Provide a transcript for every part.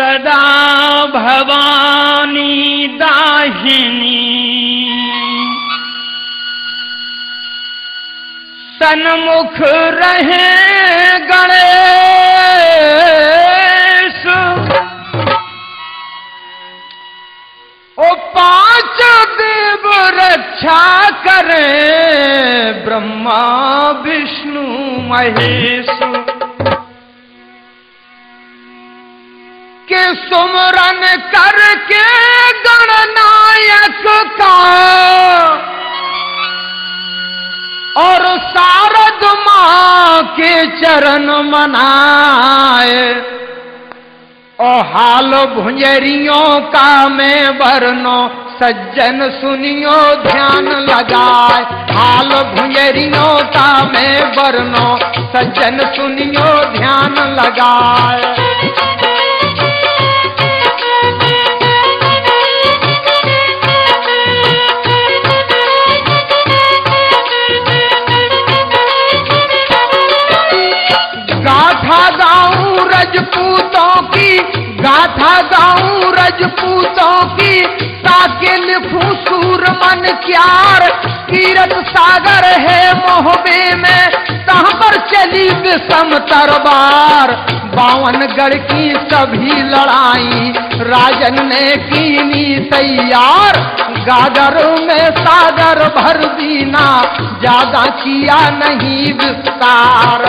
सदा भवानी दाहिनी। सन्मुख रहे गणेश। ओ देव रक्षा करें ब्रह्मा विष्णु महेश। के सुमरन करके गणनायक का। और शारद माँ के चरण मनाए। और हाल भुंजरियों का मैं वर्णो, सज्जन सुनियो ध्यान लगाए। हाल भुंजरियों का मैं वर्णो, सज्जन सुनियो ध्यान लगाए। रजपूतों की, गाथा गाऊं रजपूतों की, ताकि लिखूं सूर मन क्यार। तीरथ सागर है मोहबे में, तहाँ पर चली विषम तरबार बावन गढ़ की सभी लड़ाई, राजन ने कीनी तैयार। गागर में सागर भर दीना, ज़्यादा किया नहीं विस्तार।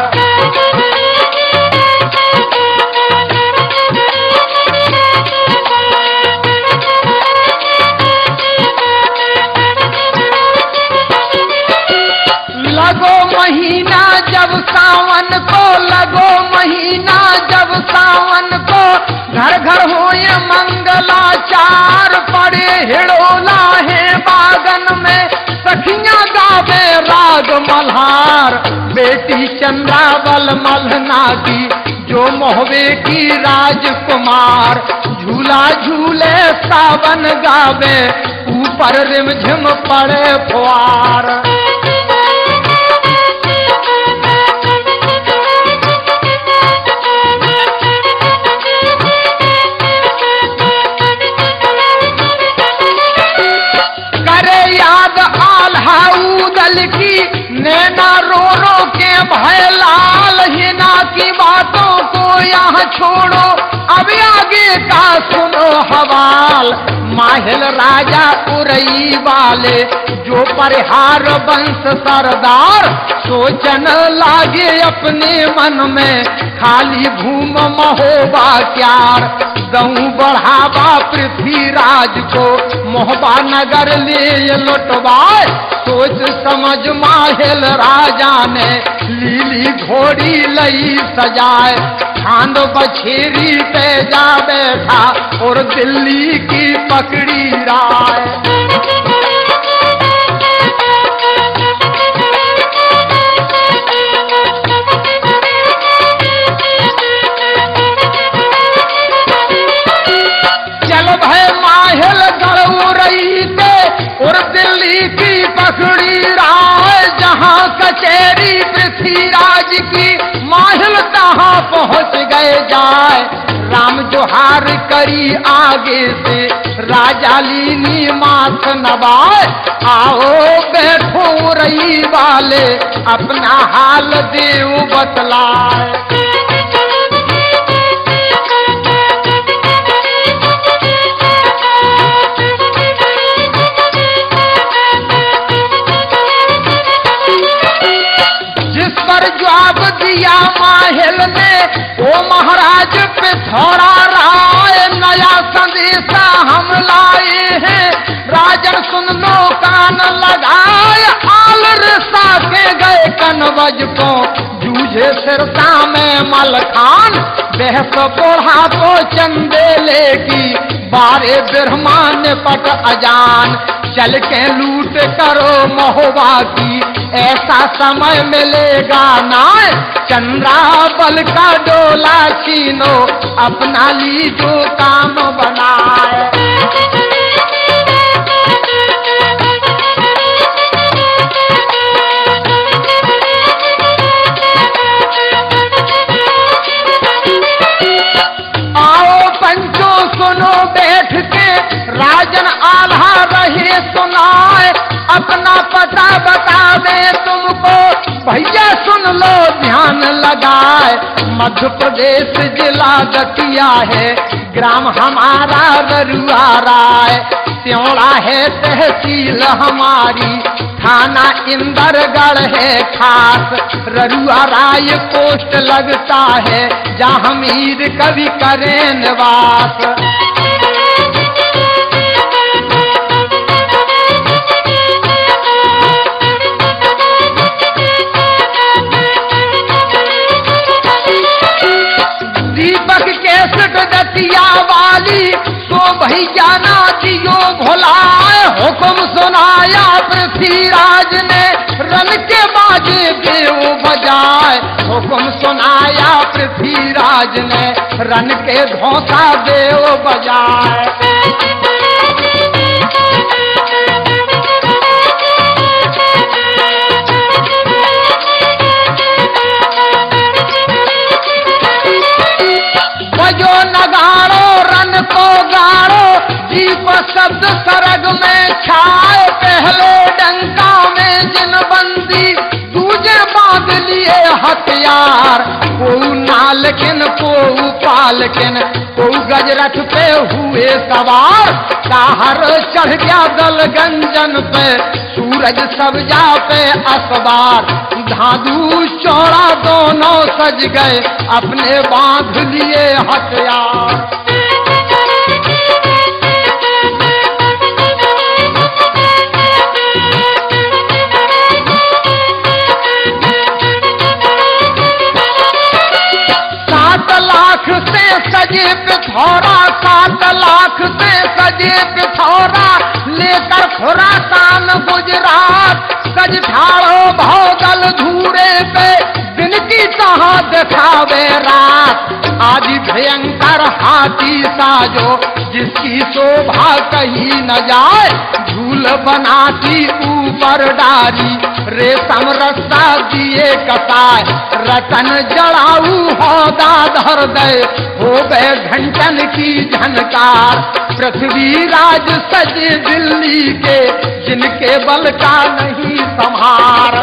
मल्हार, बेटी चंद्रावल मलना की जो मोहबे की राजकुमार। झूला झूले सावन गावे, ऊपर रिमझिम पड़े फुआर की नैना रो रो के भय लाल हिना की बातों को यहाँ छोड़ो। अब आगे का सुनो हवाल। माहिल राजा उरई वाले, जो परिहार वंश सरदार, सोचन लागे अपने मन में, खाली भूम महोबा क्यार दऊ बढ़ावा पृथ्वीराज को। मोहबा नगर ले लुटवाए, सोच समझ माहिल राजा ने। लीली घोड़ी लई सजाए खांड बछेरी पे जा बैठा, और दिल्ली की पकड़ी राय। की पकड़ी राय, जहाँ कचेरी पृथ्वीराज की माहिल तहाँ पहुँच गए जाए राम जोहार करी आगे से, राजा लीनी माथ नवाए आओ बैठो रही वाले, अपना हाल देव बतलाए दिया माहिल ने वो महाराज पे थोड़ा राय नया संदेशा हम लाए हैं। राजन सुन लो कान लगाए, आल रिसा के गए कनवज को। जूझे सिरसा में मलखान बहस बोढ़ा तो चंदेले की बारे ब्रह्मान पट अजान, चल के लूट करो महोबा की। ऐसा समय मिलेगा ना चंद्रा बल का डोला चीनो अपना लीजो काम बनाए। पंचो सुनो राजन अपना भैया सुन लो, ध्यान लगाए। मध्य प्रदेश जिला दतिया है, ग्राम हमारा ररुआ राय। त्योड़ा है, तहसील हमारी, थाना इंदरगढ़ है खास। ररुआ राय पोस्ट लगता है, जहाँ हमीर कवि करें निवास। पृथ्वीराज ने रन के धोसा देव बजाए। शब्द सरग में छाए, पहले डंका में जिन बंदी हथियार। को नालकिन को पालकिन को गजरथ पे हुए सवार। काहर चढ़ गया दल गंजन पे। सूरज सब जा पे असबार धादू चौड़ा दोनों सज गए। अपने बाँध लिए हथियार। सजे पिथौरा सात लाख से लेकर खुरासान गुजरात, सज ठाड़ो भौगल धूरे पे, दिन की कहा दिखावे रात। आदि भयंकर हाथी साजो, जिसकी शोभा कहीं न जाए, झूल बनाती ऊपर डारी रेशम रस्सा दिए कसाय रतन जड़ाऊ होदा दे हो गए घंटन की झनकार। पृथ्वी राज सजे दिल्ली के, जिनके बल का नहीं संहार।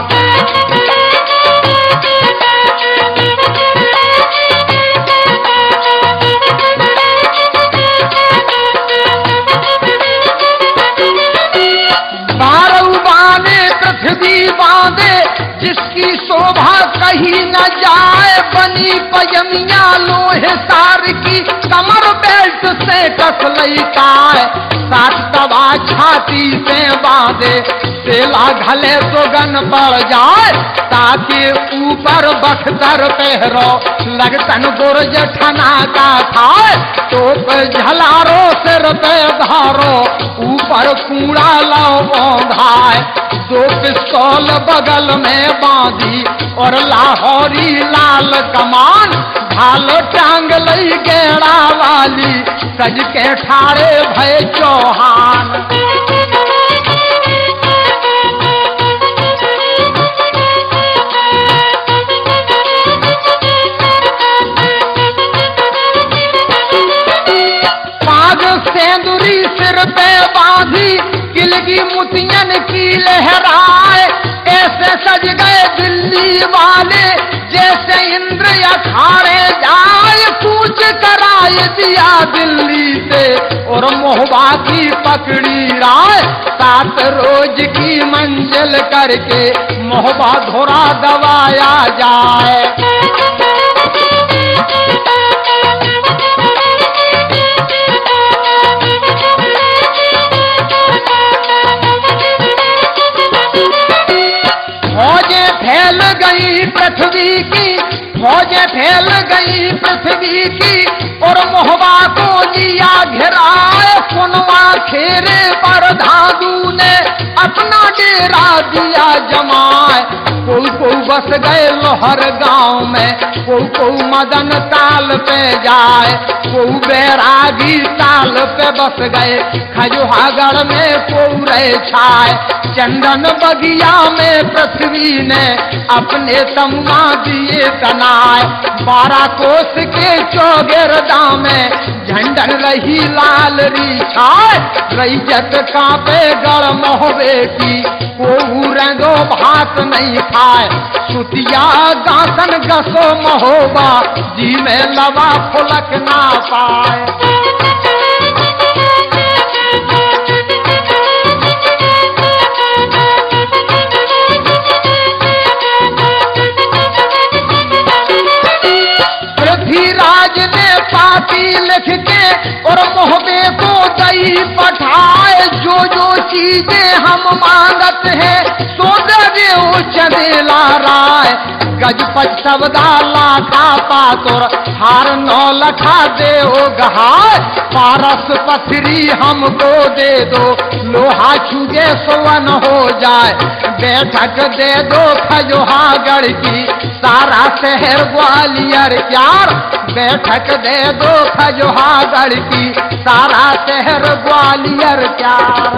बारऊ बाने, पृथ्वी बांधे जिसकी शोभा कहीं न जाए, बनी पयमिया लोहे सार की, कमर बेल्ट से कस लैकाए सात तवा छाती से बांधे, सेला घले सुगन बढ़ जाए। ताकि ऊपर बख्तर पहरो लगतन गुर्ज ठना का खाए टोप झलारो सिर पे धारो, ऊपर कूड़ा लो बौंधाए। दो पिस्तौल बगल में बांधी और लाहौरी लाल कमान ढाल टांग लई गेड़ा वाली, सज के ठाड़े भय चौहान। पाग सेंदुरी सिर पे बांधी किलगी मुतियन की लहराए, ऐसे सज गए दिल्ली वाले, जैसे इंद्र अखाड़े जाए, पूछ कराए दिया दिल्ली से, और मोहबा की पकड़ी राय, सात रोज की मंजिल करके मोहबा धोरा दबाया जाए। फौजें फैल गई पृथ्वी की, फौजें फैल गई पृथ्वी की, और मोहबा को लिया घिराए सुनवा खेरे पर धादू ने, अपना डेरा दिया जमाए। कोई कोई बस गए लोहर गाँव में। कोई कोई मदन ताल पे जाए। कोई बैरागी ताल पे बस गए। खजुहागढ़ में कोई रहे छाए। चंदन बगिया में पृथ्वी ने अपने तमुआ दिए तनाए। बारह कोस के चौगिरदा में झंडन रही लाल री छाए। रैयत कांपे गढ़ मोहबे की। को रंगो भात नहीं खाए। सुतिया दासन गसो महोबा, जी में लवा फुलक ना पाए। पाती लिख के और मोहबे को दई पठाए। जो जो चीज़ें हम मांगत हैं, सो दे चंदेला राय। गजपत सबदा लाखा पातोर हार नौ लखा दे पारस पथरी हमको दे दो, लोहा छुगे सोवन हो जाए बैठक दे दो खजुहागढ़ की। सारा शहर ग्वालियर प्यार बैठक दे दो खजुहागढ़ की। सारा शहर ग्वालियर प्यार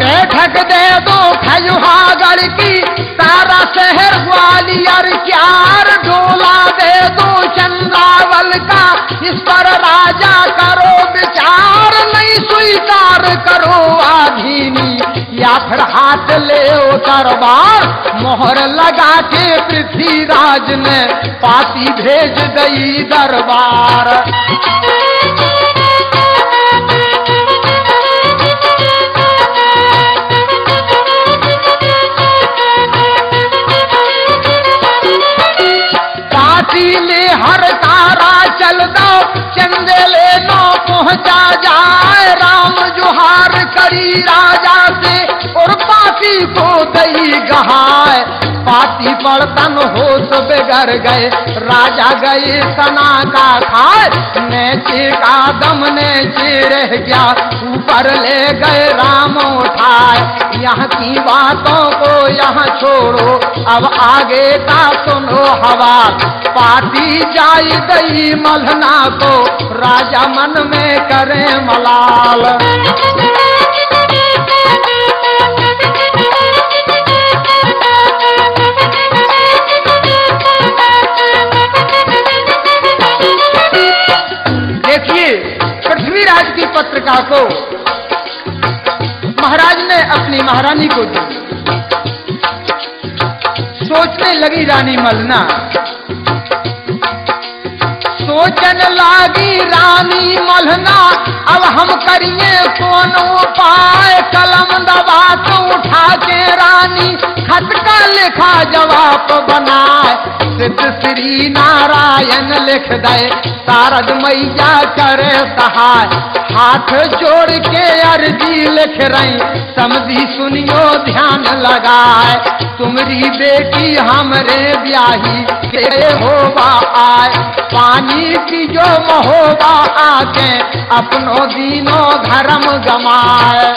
बैठक दे दो खजुहागढ़ स्वीकार करो आधीनी या फिर हाथ ले दरबार, मोहर लगा के पृथ्वीराज ने पाती भेज दई दरबार। पाती में हर तारा चल दो चंदे ले दो पहुँचा जाए, राम जुहार करी राजा से, और बाकी को दई गहाए। पाती बर्तन तन होश बिगड़ गए। राजा गए सना का खाए। नेचे का दम नेचे रह गया। ऊपर ले गए राम उठाए। यहाँ की बातों को यहाँ छोड़ो। अब आगे का सुनो हवा। पाती जाई दई मलना को। राजा मन में करे मलाल। पृथ्वीराज की पत्रिका को महाराज ने अपनी महारानी को दी। सोचने लगी रानी मलना। सोचन लागी रानी मलना, अब हम करिए कौन उपाय कलम दबा तो उठा के रानी, खत का लिखा जवाब बनाए। सिद्ध श्री नारायण लिख दे शारद मैया करे सहाय। हाथ जोड़ के अर्जी लिख रही, समझी सुनियो ध्यान लगाए। तुमरी बेटी हमरे ब्याही के होबा आए। पानी जो महोबा आके, अपनो दीनो धर्म गमाए।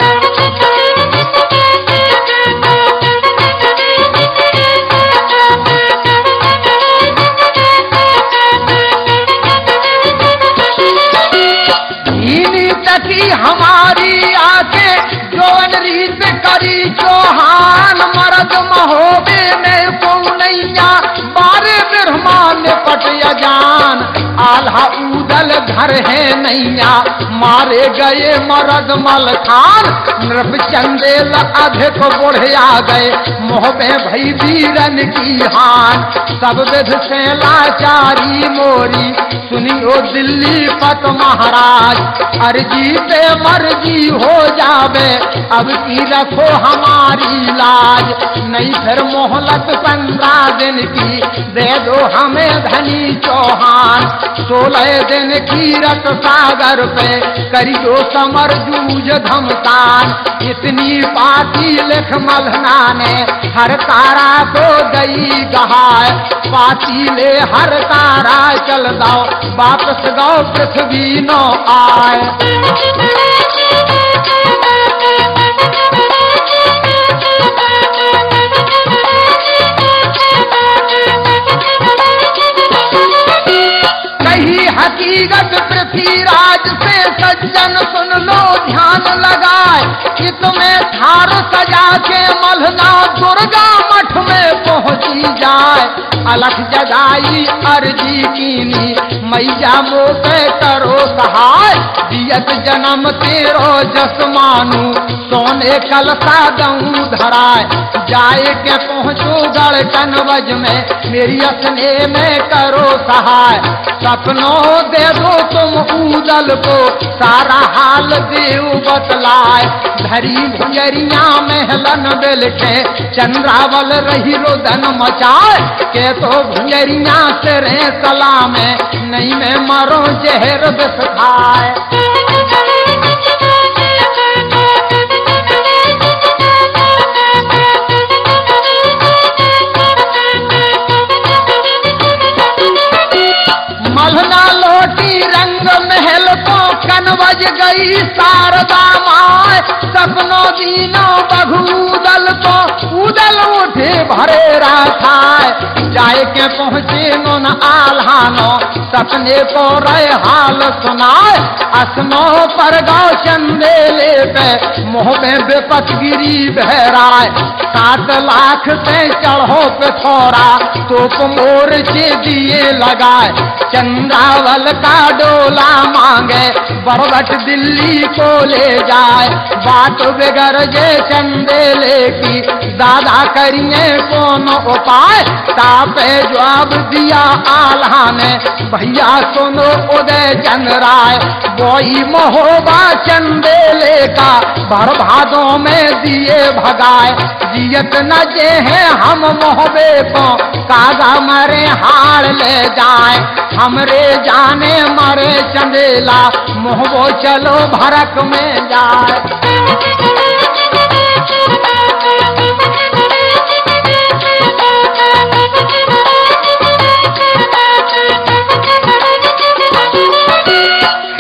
इन्हीं हमारी आके जो रीत करी चौहान मरद महोबे में को बारे ब्रह्मा ने पटिया जान। आल्हा उदल घर है नैया। मारे गए मरद मल खान नृप चंदेल अधिक बढ़िया गए। मोहबे भई वीरन की हान। सब विध से लाचारी मोरी। सुनियो दिल्ली पत महाराज। अर्जी पे मर्ज़ी हो जावे। अब की रखो हमारी लाज। नहीं फिर मोहलत पंद्रह दिन की। दे दो हमें धनी चौहान। सोलह दिन की खीरत सागर पे करियो समर जूझ धमतान इतनी पाती लिख मलना ने हर तारा को गई गहाय पाती ले हर तारा चल दाओ, वापस गाओ पृथ्वी नो आए हकीकत पृथ्वीराज से सज्जन सुन लो ध्यान लगाए। कि तुम्हें थार सजा के मलना अलख जगाई अर्जी कीनी। मैया मोके करो सहाय, दियत जन्म तेरो जस मानू। सोने कलसा दऊ धराय, जाए के पहुँचो गढ़ कनवज में। मेरी असने में करो सहाय, सपनों दे दो तुम उदल को, सारा हाल देव बतलाए। धरी भुजरिया महलन बल के चंद्रावल रही रोदन मचाए। के तो भुजरिया से रे सलाम, नहीं मैं मरो जहर बिस खाए। गई शारदा माय सपनों दीनों बघूदल को उदल उठे भरे राखाय जाए के पहुँचे नोन आल्हानो, सपने को रहे हाल सुनाए। असनो पर गाँव चंदे ले मोह में बेपत गिरी बहराए। सात लाख से चढ़ो पे थोड़ा तो मोर से दिए लगाए। चंद्रावल का डोला मांगे बरबट दिल्ली को ले जाए। बात बेगर जे चंदे लेकी दादा करिए कौन उपाय? तापे जवाब दिया आल्हा ने भैया सुनो उदय चंद राय। बोई महोबा चंदे लेका भर भादों में दिए भगाए। जियत न जे हैं हम मोहबे को, कागा मरे हार ले जाए। हमरे जाने मरे चंदेला मोहबो चलो भरक में जाए।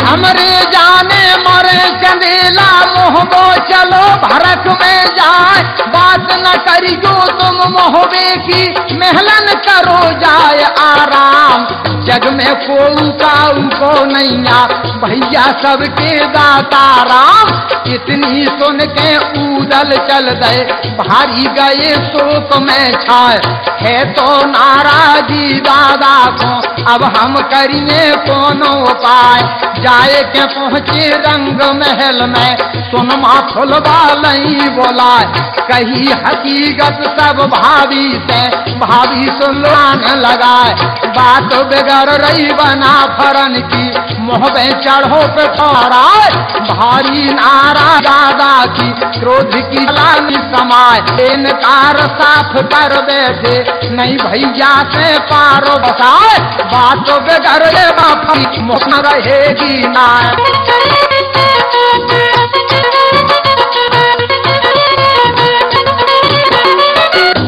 हमरे जाने मरे चंदेला मोहबो चलो भरक में जाए। बात न करियो तुम मोहबे की मेहलन करो जाए आराम। जग में कोऊ का उनको नैया। भैया सबके दाता राम इतनी सुन के उदल चल गए। भारी गए शोक में छाए। है तो नाराजी दादा को, अब हम करिए कोनो उपाय। जाए के पहुँचे रंग महल में सुनमा फुलवा नहीं बोलाए। कही हकीकत सब भाभी से, भाभी सुलान लगाए। बात बिगड़ रही बना फरन की। मोहबे चढ़ो पे थोड़ा भारी नारा दादा की। क्रोध की लानी समाए, इनकार साफ़ कर बैठे। नहीं भैया से पारो बताए बात बिगड़ बापी रहेगी ना।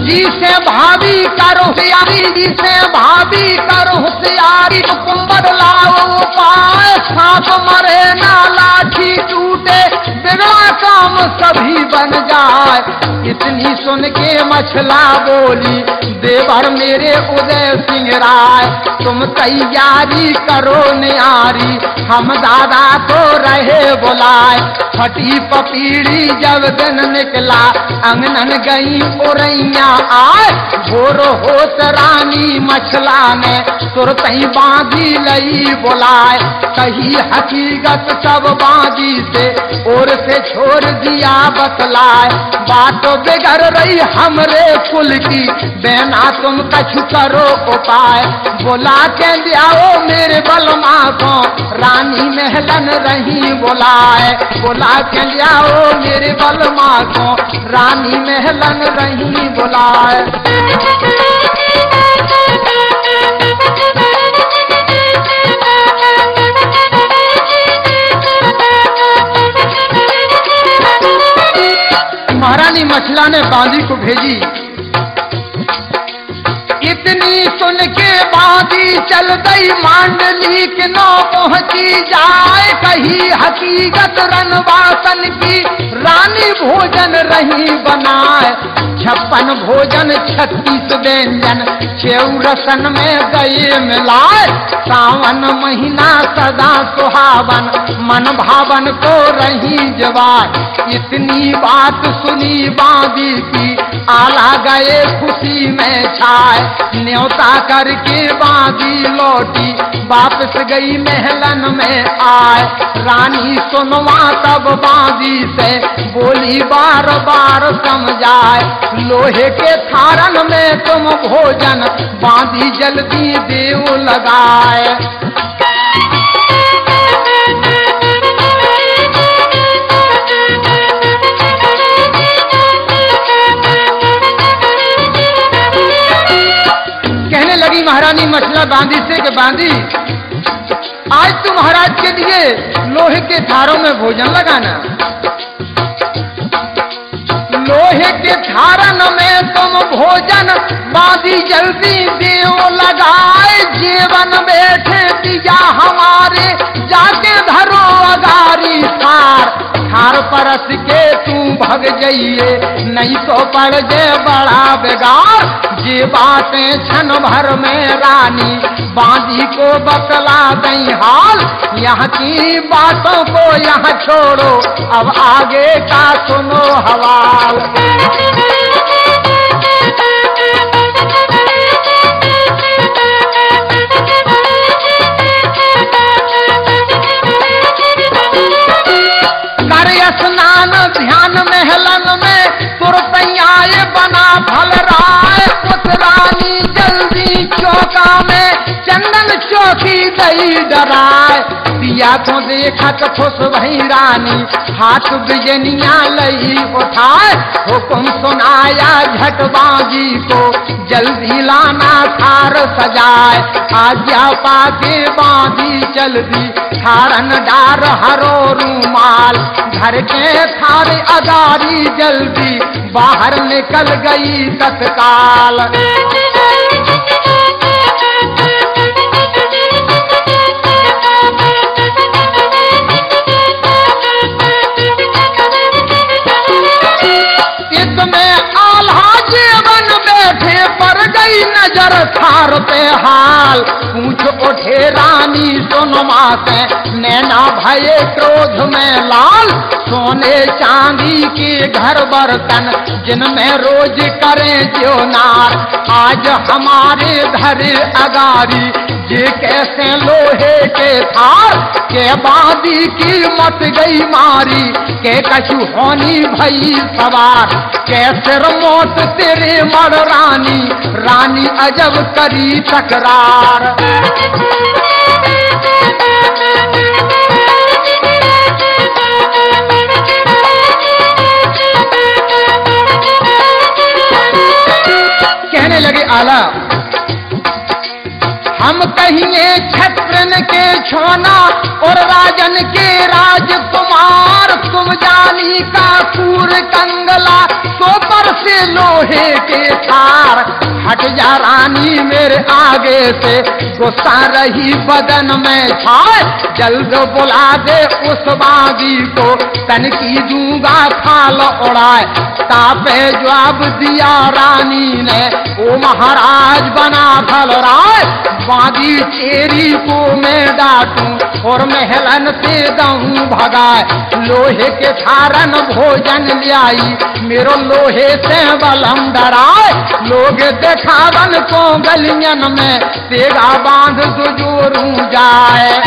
जी भाभी करो जिसे भाभी करो होशियारी कुंबर कुंभर लाओ उपाय सांप मरे ना लाठी टूटे। बिगड़ा काम सभी बन जाए। इतनी सुन के मछला बोली, देवर मेरे उदय सिंह राय, तुम तैयारी करो न्यारी, हम दादा को रहे बुलाए। फटी पपीड़ी जब दिन निकला, अंगनन गई उरैया आए। भोर होत रानी मछला ने सुरतई बांधी लई बुलाए। कही हकीकत सब बांधी से और से छोड़ दिया, बतलाए। बात बिगड़ रही हमरे कुल की। बेना तुम कछु करो उपाय। बोला के दियाओ मेरे बलमा को रानी महलन रही बुलाए। बोला के लियाओ मेरे बलमा को रानी महलन रही बुलाए। महारानी मछला ने बांदी को भेजी। इतनी सुन के बांदी चल गई मांडली के नौ पहुँची जाए, कही हकीकत रनवासन की रानी भोजन रही बनाए। छप्पन भोजन छत्तीस व्यंजन, छेऊ रसन में गए मिलाए। सावन महीना सदा सुहावन, मन भावन को रही जवान। इतनी बात सुनी बांदी की आला गए खुशी में छाए। न्योता करके बांदी लौटी, वापस गई महलन में आए। रानी सुनवा तब बांदी से, बोली बार बार समझाए। लोहे के थारन में तुम भोजन, बांधी जल्दी देव लगाए। महारानी मछला बांधी से के बांधी आज तू महाराज के लिए लोहे के थारों में भोजन लगाना। लोहे के थारन में तुम भोजन बांधी जल्दी देव लगाए जीवन बैठे दिया हमारे, जाके धरो अगारी थार थार परस के तू भग जाइए, नहीं तो पड़ जे बड़ा बेगार। जे बातें छन भर में रानी बांदी को बतला दई हाल। यहाँ की बातों को यहाँ छोड़ो, अब आगे का सुनो हवाल। महलन में सुरतैया बना फल राय उस रानी जल्दी चौका में चौकी दई डराय पिया को देखत खुश भई रानी, हाथ बिजनिया लई उठाए। हुक्म सुनाया झट बाजी को, जल्दी लाना थार सजाए। आज्ञा पाके बांधी जल्दी, थारन डार हरो रूमाल। घर के थारे अगारी जल्दी, बाहर निकल गई तत्काल। नज़र थार पे हाल। पूछ उठे रानी सोनमा से नैना भये क्रोध में लाल। सोने चांदी के घर बर्तन, जिनमें रोज करें जो नार आज हमारे धरे अगारी ये कैसे लोहे के थार? के बादी की मत गई मारी। के कछु होनी भई सवार। कैसे मौत तेरे मर रानी? रानी अजब करी तकरार। कहने लगे, आला हम कहिए छत्रन के छोना और राजन के राजकुमार तुम जानी का सूर कंगला तो पर से लोहे के थार। हट जा रानी मेरे आगे से गुस्सा रही बदन में छाए जल्द बुला दे उस बागी को। तन की दूँगा खाल उड़ाए तापे जवाब दिया रानी ने, ओ महाराज बना फल राय बादी चेरी को मैं डाटू और महलन से दऊं भगाए। लोहे के थारन भोजन लियाई, मेरो लोहे से बलम डराए। लोग देखावन को गलियन में, तेरा बाँध सुजोरू जाए।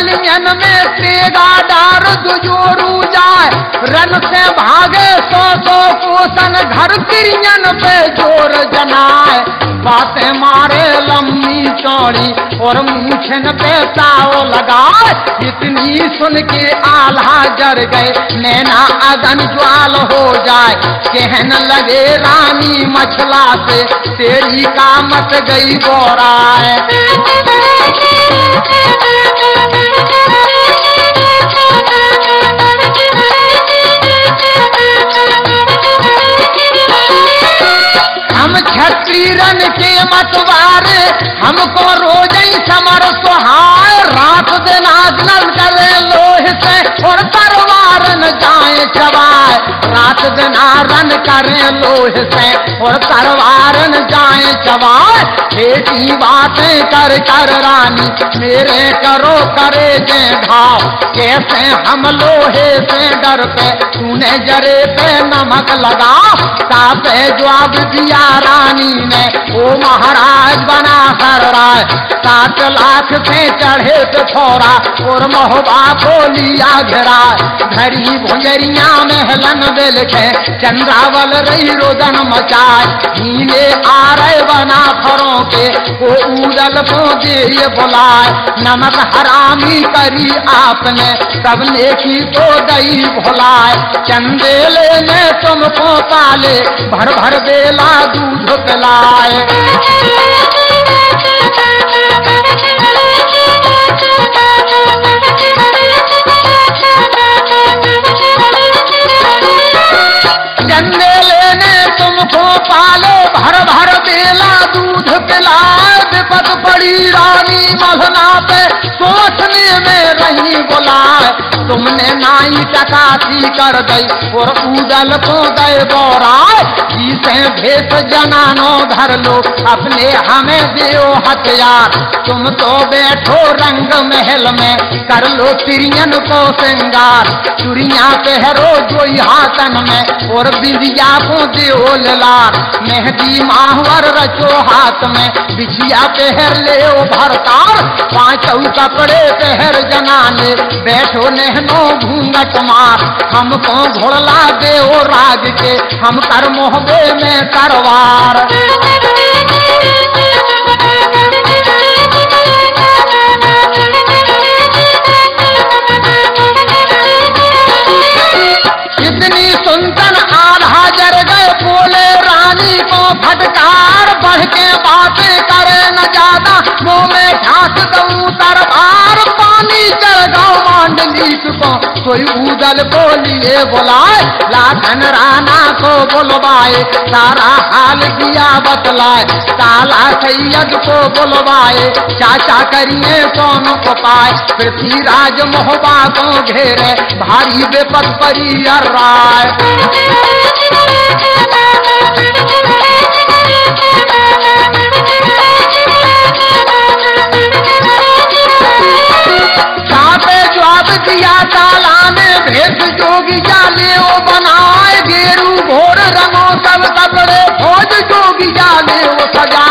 को गलियन में तेगा डार दुजोरू जाए। रन से भागे सो सौ कोसन घर तिरियन पे ज़ोर जनाए। बातें मारे लम्बी चौड़ी और मूछन पे ताव लगाए। इतनी सुन के आल्हा जर गए। नैना अगन ज्वाल हो जाए। कहन लगे, रानी मछला से तेरी कामत गई बोराए। छत्री रन के मतवार हमको रोज ही समर सुहार रात दिन आज करे लोह से। छोड़ पर जाए चबाए रात दिन रन करे लोह से और तरवार न जाए चबाए बेटी बातें कर कर रानी, मेरे करो करे जे घाव कैसे हम लोहे से डर पे तूने जरे पे नमक लगा तापे जवाब दिया रानी ने, ओ महाराज बना कर राय। सात लाख से चढ़े तो थोड़ा और महोबा को लिया घेरा। घड़ी भुजरिया महलन दिल के चंद्रावल रही रोदन मचाए। नीले आ रहे बना फरों के वो उदल को दे ये बुलाए। नमक हरामी करी आपने, सब नेकी तो दई भुलाए। चंदेले ने तुमको पाले, भर भर बेला दूध पिलाए। चंदेले लेने तुमको पालो, भर भर बेला दूध पिलाए विपत पड़ी रानी मधना पे सोचने में रही बुलाए, तुमने नाई टकासी कर गई, और उदल को गए बोराए जिसे भेष जनानो धर लो, अपने हमें दियो हथियार। तुम तो बैठो रंग महल में, कर लो तिरियन को श्रृंगार। चुरिया पहरो जो हाथन में, और बिजिया को दियो लार मेहंदी माहवर रचो हाथ में, बिजिया पहर ले ओ भरतार। पांचौ कपड़े पहर जनाने बैठो नहनो घूंघट मार। हमको घोड़ला दे ओ राज के। हम कर मोहबे में करवार इतनी सुंदर आधा जर गए बोले रानी को फटकार। बढ़ के बातें करे न ज़्यादा। मुँह में ठाक दऊ तरबार पानी चढ़ गौ मांडलीक को। कोई उदल को लिए बुलाए, लाखन राना को बुलवाए, सारा हाल किया बतलाए काला सैयद को बुलवाए, चाचा करिए कौन उपाय पृथ्वीराज मोहबा को घेरे, भारी बेपत परी राय जवाब दिया ताला ने भेष जोगी जाले ओ बनाए, गेरू घोर रंगो सब कपड़े फौज जोगी जाले ओ सजाए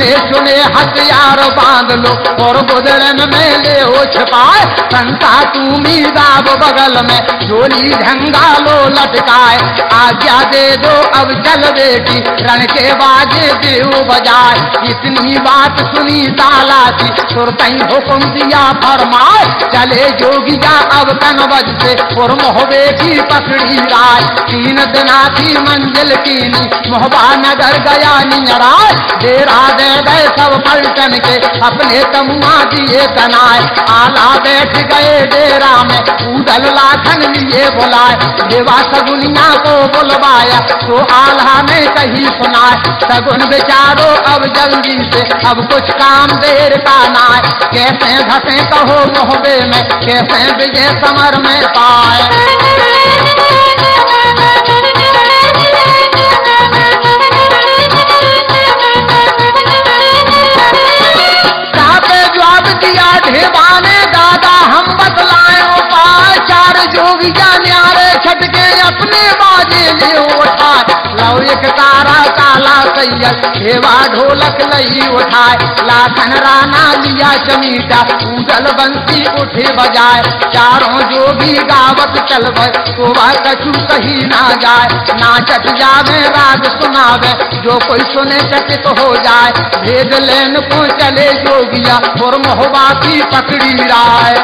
गिने चुने हथियार बाँध लो, और गुदरन में ले हो छिपाए संता तू मीदाब बगल में, झोली झंगा लो, लटकाए। आज्ञा दे दो, अब चल बेटी, रण के बाजे देव बजाए। इतनी बात सुनी ताला की तुरतई हुक्म दिया फरमाए। चले जोगिया, अब कन बजते, और मोहबे की पकड़ी राय। तीन दिना की मंजिल कीनी, मोहबा नगर गया नियराय डेरा दे गए सब पलटन के, अपने तमुआ दिए तनाए। आला बैठ गए डेरा में उदल लाखन लिए बुलाए। देवा सगुनिया को बुलवाया तो आल्हा ने कही सुनाए, सगुन बेचारो अब जल्दी से, अब कुछ काम देर का नाय कैसे घटे कहो मोहबे में, कैसे विजय समर में पाए। चार जोगिया न्यारे छटके अपने बाजे ले उठा लौ एक तारा काला सैयद ढेवा ढोलक लई उठाए। लाखन राना लिया चमीटा उदल बंसी उठे बजाए। चारों जो भी गावत चल शोभा कछु कही ना जाए। नाचत जावे, राग सुनावे, जो कोई सुने चकित हो जाए। भेद लेन को चले जोगिया, और मोहबा की पकड़ी राय।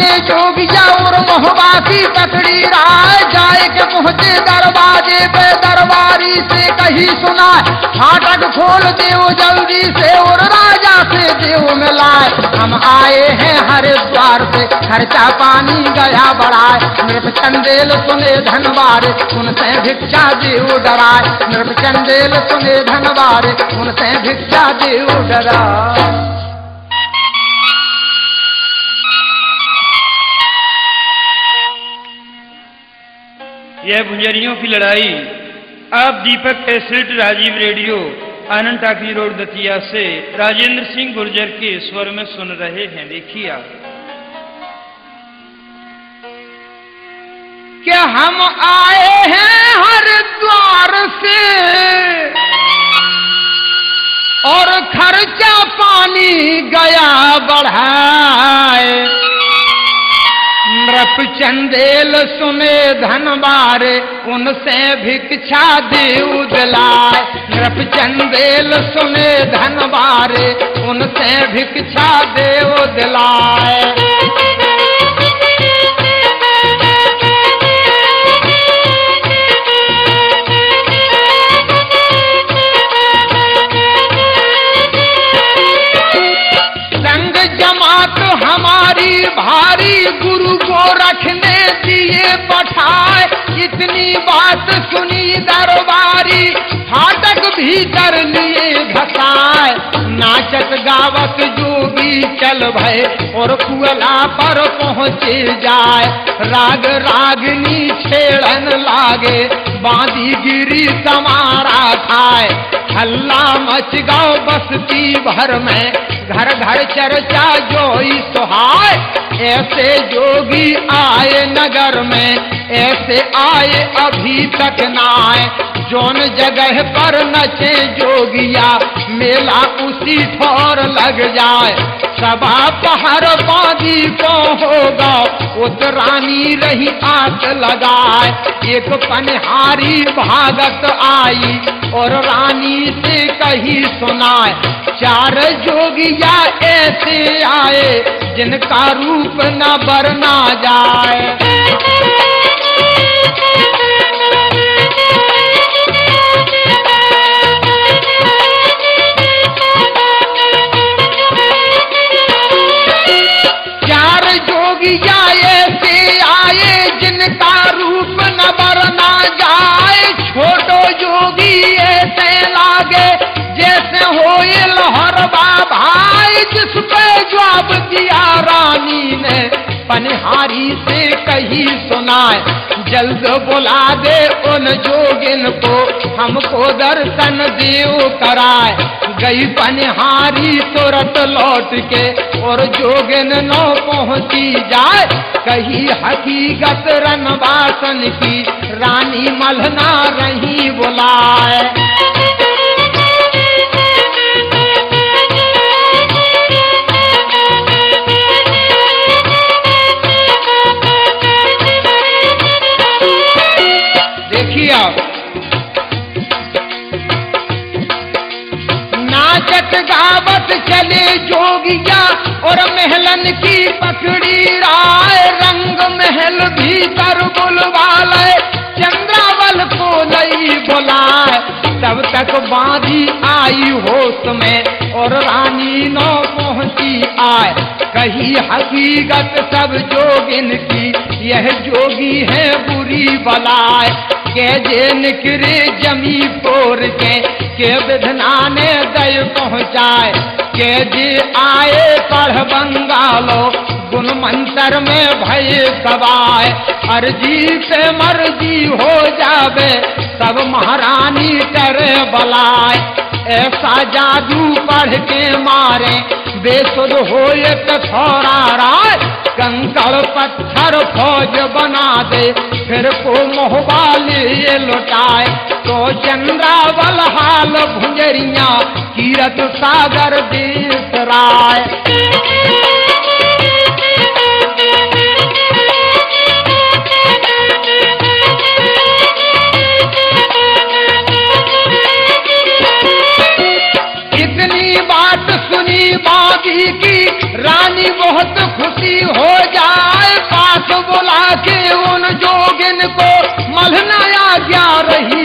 को चले जोगिया और मोहबा की पकड़ी राय जाए के पहुँचे दरवाजे पे दरबारी से कही सुनाए फाटक खोल देव जल्दी से और राजा से देव मिलाए। हम आए हैं हरिद्वार से, खर्चा पानी गया बढ़ाए। नृप चंदेल सुने धनवार उनसे भिक्षा देव डराए। नृप चंदेल सुने धनवार उनसे भिक्षा देव डराए। यह भुंजरियों की लड़ाई। आप Deepak asset Rajiv radio Anand talkie road Datia से राजेंद्र सिंह गुर्जर के स्वर में सुन रहे हैं। देखिए आप। क्या हम आए हैं हरिद्वार से? और खर्चा पानी गया बढ़ाए। नृप चंदेल सुने धनबार उनसे भिक्षा देव दिलाए नृप चंदेल सुने धनबार उनसे भिक्षा दे दिलाए गुरु को रखने दिए पठाए इतनी बात सुनी दरबारी, फाटक भीतर लिए घसाए। नाचत गावत जोगी चल भय और कुअला पर पहुँचे जाए। राग रागनी छेड़न लागे बांधी गिरी समारा खाए। हल्ला मच गाओ बस्ती भर में घर घर चर्चा जोई सुहाय ऐसे जोगी आए नगर में, ऐसे आए अभी तक ना आए जोन जगह पर नचे जोगिया, मेला उसी ठोर लग जाए सभा पहर बांधी को होगा उतरानी रही आस लगाए एक पनहारी भागत आई, और रानी से कही सुनाए चार जोगिया ऐसे आए जिनका रूप न बरना जाए। जिस पे जवाब दिया रानी ने? पनिहारी से कही सुनाए, जल्द बुला दे उन जोगिन को, हमको दर्शन देव कराए। गई पनिहारी तुरंत लौट के, और जोगिन नो पहुँची जाए। कही हकीकत रनवासन की, रानी मलना रही बुलाए। चले जोगिया और महलन की पकड़ी राय, रंग महल भीतर बुलवाले चंद्रावल को लई बुलाए। तब तक बांधी आई होश में और रानी नौ पहुँची आए, कही हकीकत सब जोगिन की, यह जोगी है बुरी बलाए। के जे निकरे जमी फोर के के विधना ने दय पहुँचाए। के जे आए पढ़ बंगालो गुण मंत्र में भय सवाए अर्जी पे मर्ज़ी हो जावे सब महारानी करे बलाय। ऐसा जादू पढ़ के मारे बेसुध हो थोड़ा राय। कंकड़ पत्थर फौज बना दे, फिर को मोहबा लिए लुटाए। तो चंद्रावल हाल भुंजरिया, कीरत सागर देश राय। बागी की रानी बहुत खुशी हो जाए पास बुला के उन जोगिन को मलनाया जा रही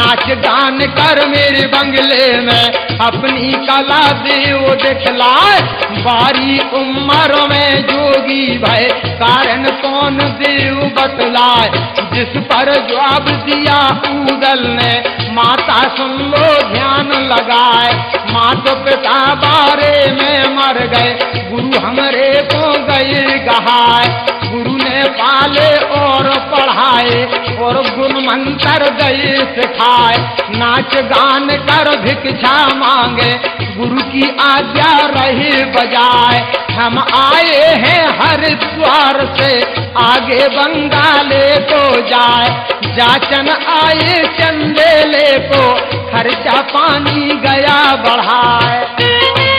नाच गान कर मेरे बंगले में। अपनी कला देव दिखलाए बारी उम्र में जोगी भय, कारण कौन देव बतलाए। जिस पर जवाब दिया पूगल ने, माता सुन लो ध्यान लगाए। माता पिता बारे में मर गए, गुरु हमरे को गए गहाए। गुरु ने पाले और पढ़ाए और गुण मंत्र गए सिखाए। नाच गान कर भिक्षा मांगे। गुरु की आज्ञा रहे बजाए। हम आए हैं हरिद्वार से। आगे बंगाले को जाए। जाचन आए चंदेले को। खर्चा पानी गया बढ़ाए।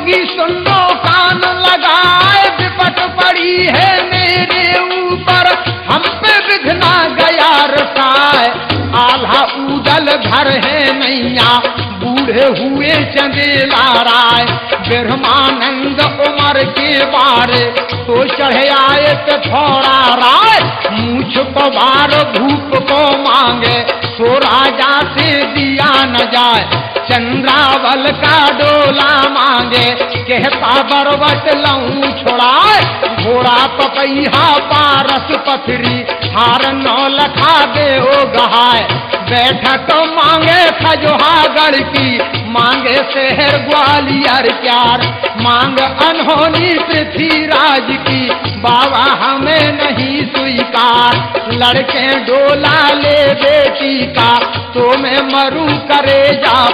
जोगी सुनो कान लगाए विपट पड़ी है। आल्हा उदल घर है नैया। बूढ़े हुए चंदेला राय ब्रह्मानंद उमर के बारे। तो चढ़े आए तो थोड़ा राय। मूछ पवार भूप को मांगे। सो राजा से दिया न जाए। चंद्रावल का डोला मांगे। कहता बरवट लऊ छोड़ाए। घोड़ा पपैया पारस पथरी। हार नौ लखा दे ओ गहाए बैठक मांगे खजोहागढ़ की। मांगे शहर ग्वालियर प्यार। मांग अनहोनी पृथ्वीराज की। बाबा हमें नहीं स्वीकार। लड़के डोला ले बेटी का। तो मैं मरू करे जा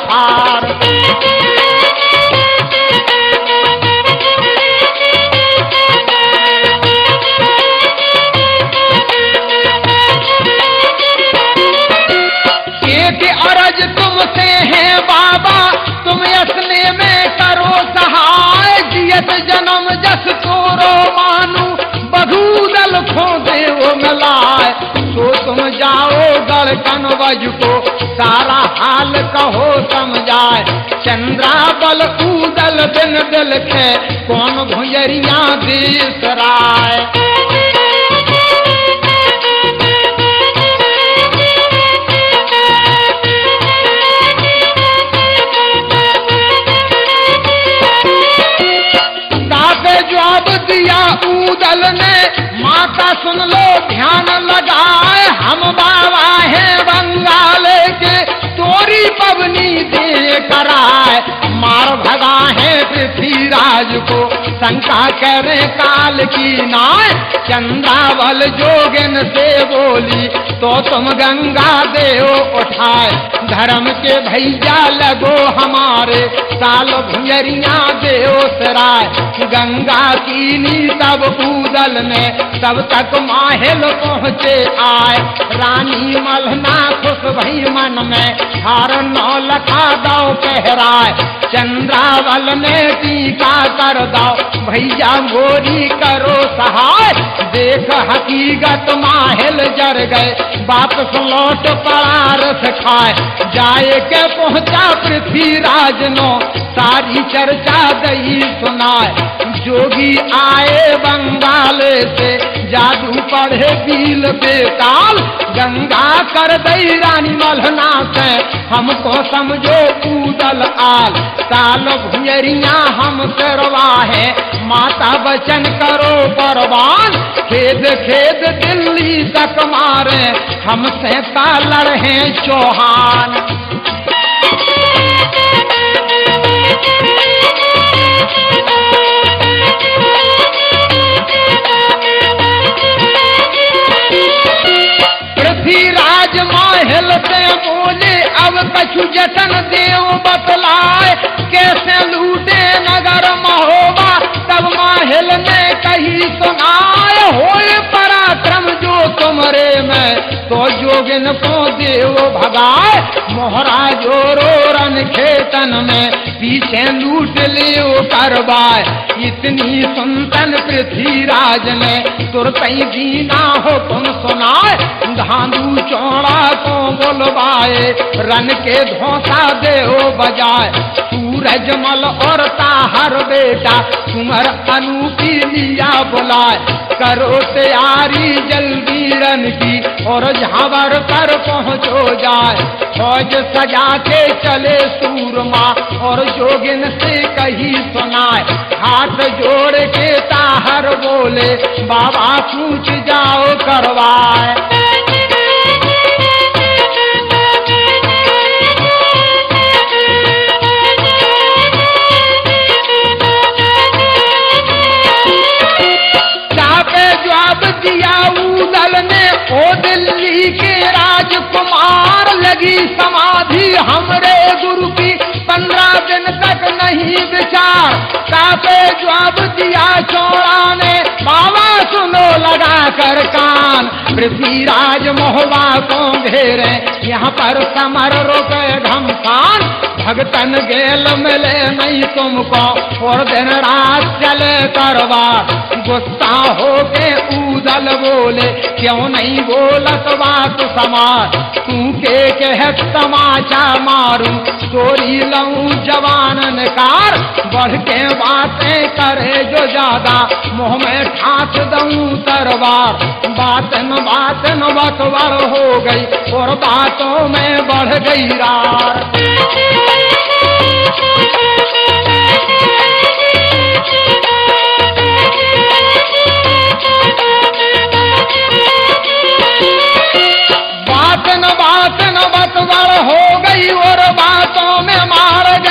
है बाबा, तुम असने में करो सहाय, जियत जन्म जस तोरो मानू बधूदल खो देव मिलाए तो तुम जाओ गड़कन बज को, सारा हाल कहो समझाए चंद्राबल उदल दिन दिल खे, कौन भुजरिया देश राय? उदल ने, माता सुन लो, ध्यान लगाए, हम बाबा है बंगाल के तोरी पवनी दे कराए मार भगा है पृथ्वीराज को, शंका करे काल की नाय चंदावल जोगिन से बोली तो तुम गंगा देव उठाए। धर्म के भैया लगो हमारे। साल भुजरिया देव सराय गंगा की नी तब उदल में, तब तक माहिल पहुँचे आए। रानी मलना खुश भई मन में, हार नौ लखा दो कहराए चंद्रावल ने टीका कर दो भैया गोरी करो सहाय। देख हकीकत माहिल जर गए। वापस लौट पड़ारस खाए जाए के पहुँचा पृथ्वीराज नो। सारी चर्चा दही सुनाए। जोगी आए बंगाल से, जादू पढ़े बील बेताल गंगा कर दई रानी मलहना से हमको समझो कूदल आल। साल भुजरिया हम करवा है, माता बचन करो परवान खेद खेद दिल्ली तक मारे, हमसे का लड़े चौहान। बोले अब कछु जतन देव बतलाए कैसे लूटे नगर महोबा, तब माहिल ने कही सुनाए, होए तुमरे में तो जोगिन को देव भगाए। मोहरा जोरो रन खेतन में पीछे लूट ले करवाए। इतनी सुनतन पृथ्वीराज ने तुरतई दीना हो तुम सुनाए। धांधू चौड़ा को बोलवाए, रन के धोसा देव बजाए। सूरज मल और ताहर बेटा तुम्हार अनूपी लिया बुलाए। करो तैयारी जल्दी रन की और झावर कर पहुँचो जाए। फौज सजा के चले सूरमा, और जोगिन से कही सुनाए। हाथ जोड़ के ताहर बोले, बाबा पूछ जाओ करवाए। ओ दिल्ली के राजकुमार लगी समाधि हमरे गुरु की दिन तक नहीं विचार चापे जवाब दिया चौड़ा ने, बाबा सुनो लगा कर कान। पृथ्वीराज मोहबा को घेरे, यहाँ पर समर रोके घमसान भगतन गेल मिले नहीं तुमको, और दिन रात चले करवा। गुस्सा हो के उदल बोले, क्यों नहीं बोलत बात समार तू के कह तमाचा मारू चोरी लऊ जवान कार बढ़ के बातें करे जो ज़्यादा। मुँह में ठास दऊ तरवार बातन बातन बकवर हो गई, और बातों में बढ़ गई रार।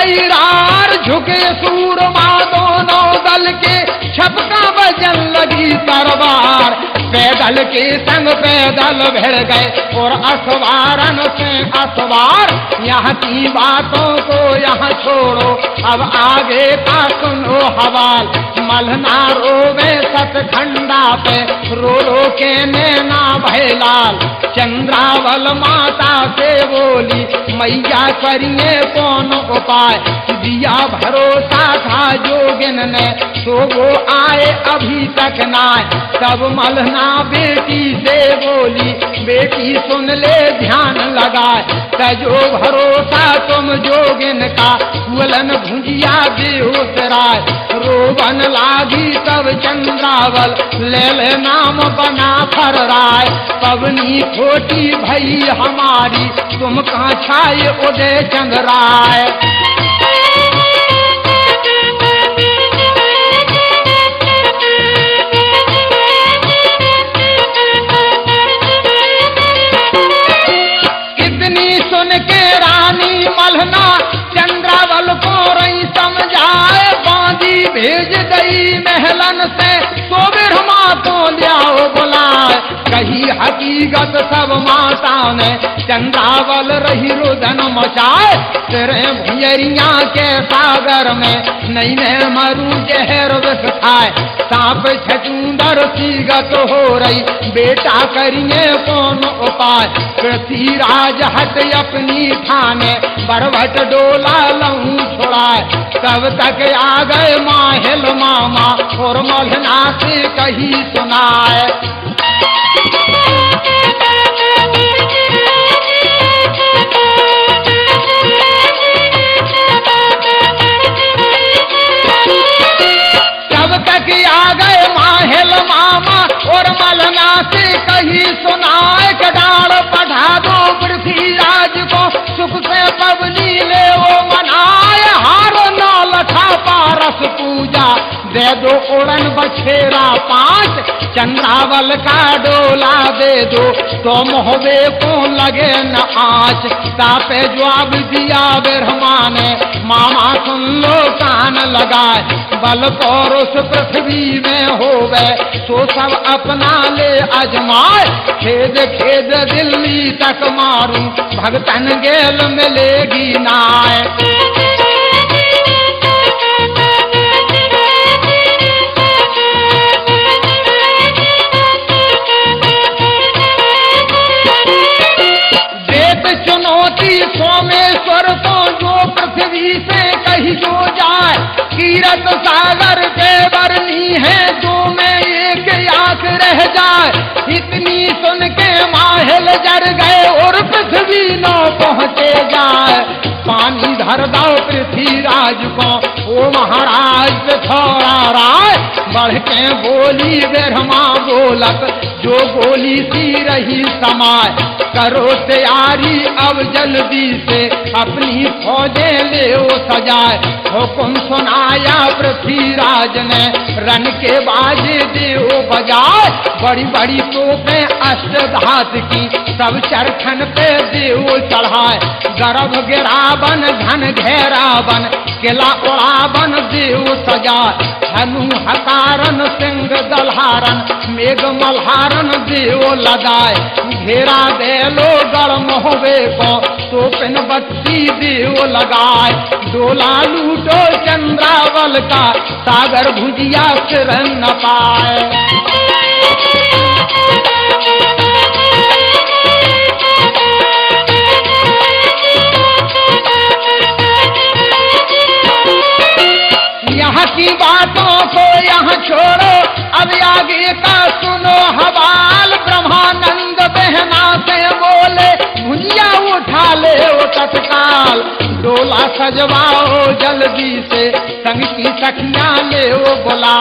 मार गई रार झुके सूरमा दोनों दल के, छपका बजन लगी तरवार पैदल के संग पैदल भिड़ गए, और असवारन से असवार। यहाँ की बातों को यहाँ छोड़ो, अब आगे का सुनो हवाल। मलना रोवे सतखंडा पे रो रो के नैना भैलाल चंद्रावल माता से बोली, मैया करिए कौन उपाय? दिया भरोसा था जोगिन ने तो वो आए अभी तक नाय। तब मलना बेटी से बोली, बेटी सुन ले ध्यान लगाए। तजो भरोसा तुम जोगिन का फूलन भुजिया बेहोश राय रोबन लागी तब चंद्रावल, ले ले नाम बना फर राय। पवनी छोटी भई हमारी, तुम कहाँ छाए उदय कितनी सुन के रानी मलना को रही समझाए भेज गई महलन से तो बिरहमा तो लियाओ बुलाए। कही हकीकत सब माता ने। चंद्रावल रही रुदन मचाए, तेरे भैयरिया के सागर में। नई ने मरु जहर विष खाए सांप छचूंदर सीगत हो रही। बेटा करिए कौन उपाय? पृथ्वीराज हट अपनी ठाने बरवट डोला लहू छोड़ाए। तब तक आ गए माहिल मामा, और मलना से कही सुनाए। दो दे दो उड़न बछेरा पाँच चंद्रावल का डोला दे दो। तो मोहबे को लगे न आँच तापे जवाब दिया बिरहमा मामा सुन लो, कान लगाए। बल पौरुष पृथ्वी में हो गए तो सब अपना ले अजमाए। खेद खेद दिल्ली तक मारू। भगतन गेल मिलेगी नाय जो जाए, कीरत सागर के बरनी है, जो में एक आँख रह जाए। इतनी सुन के माहिल जर गए और पृथ्वी न पहुँचे जाए। पानी धर दो पृथ्वीराज को। ओ महाराज पे थोड़ा राय बढ़ के बोली ब्रह्मा बोलत जो बोली सी रही समाय। करो तैयारी अब जल्दी से, अपनी फौजे ले ओ सजाए हुकुम सुनाया पृथ्वीराज ने, रन के बाजे देव बजाए बड़ी बड़ी तोपें अष्टघात की, सब चरखन पे देव चढ़ाए गर्भ गिरावन घन घेरावन किला उड़ावन देव सजाए हनु हतारन, सिंह दलहारन, मेघ मल्हारन, देव लगाए घेरा दे लो, गरम होवे को तो पिन बत्ती देव लगाए। डोला लूटो चंद्रावल का, सागर भुजिया सिर न पाए। की बातों को यहाँ छोड़ो। अब आगे का सुनो हवाल, ब्रह्मानंद बहना से बोले भुजिया उठा ले वो तत्काल। डोला सजवाओ जल्दी से संग की सखिया ले वो बुला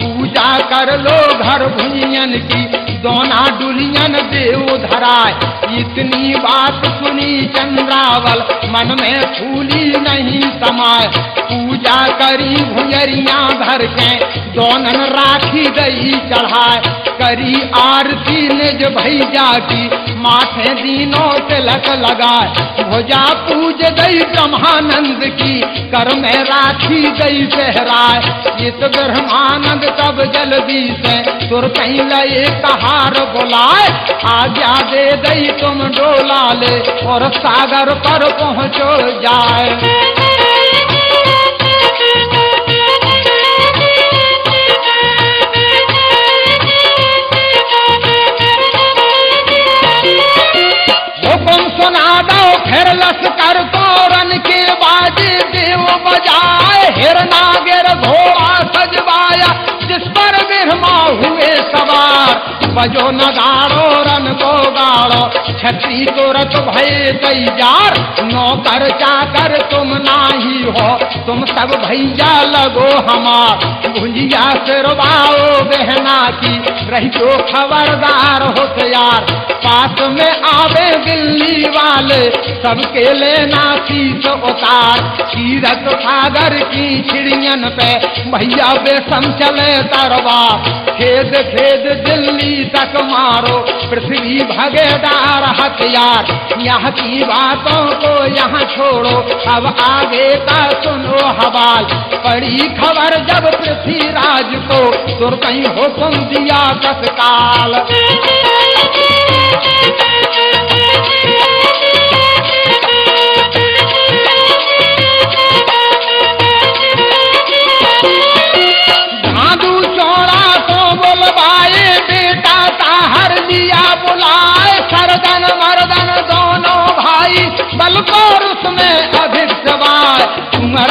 पूजा कर लो घर भुजियन की दोना डुलियन देव धराए। इतनी बात सुनी चंद्रावल, मन में फूली नहीं समाय पूजा करी भुजरिया भर के, दोनन राखी गई चढ़ाए। करी आरती निज भैया की, माथे दीनों तिलक लगाए। भुजा पूज गई ब्रह्मानंद की, कर में राखी गई सहराए इस ब्रह्मानंद तब जल्दी से तुर कहीं लए कहार बुलाए, आज्ञा दे दई तुम डोला ले और सागर पर पहुँचो जाए। हुकुम सुना दो, फिर के घोड़ा सजवाया, जिस पर बिरमा हुए सवार। बजो नगाड़ो रन को गाड़ो। छत्री तुरत भय तैयार, नौकर चाकर तुम नाही हो। तुम सब भैया लगो हमार भुजिया सिरवाओ बहना की। रही जो खबरदार हो यार पास में आवे दिल्ली वाले। सबके लेना शीश उतार, सीरत सागर की चिड़ियन पे। भैया बेसम चले तरवार खेद खेद दिल्ली तक मारो। पृथ्वी भगेदार हथियार। यहाँ की बातों को यहाँ छोड़ो। अब आगे का सुनो हवाल। पड़ी खबर जब पृथ्वीराज को तुर कहीं हुक्म दिया तत्काल। लिया बुलाए सरदन मर्दन दोनों भाई बल पर उसमें अधिक सवार उमर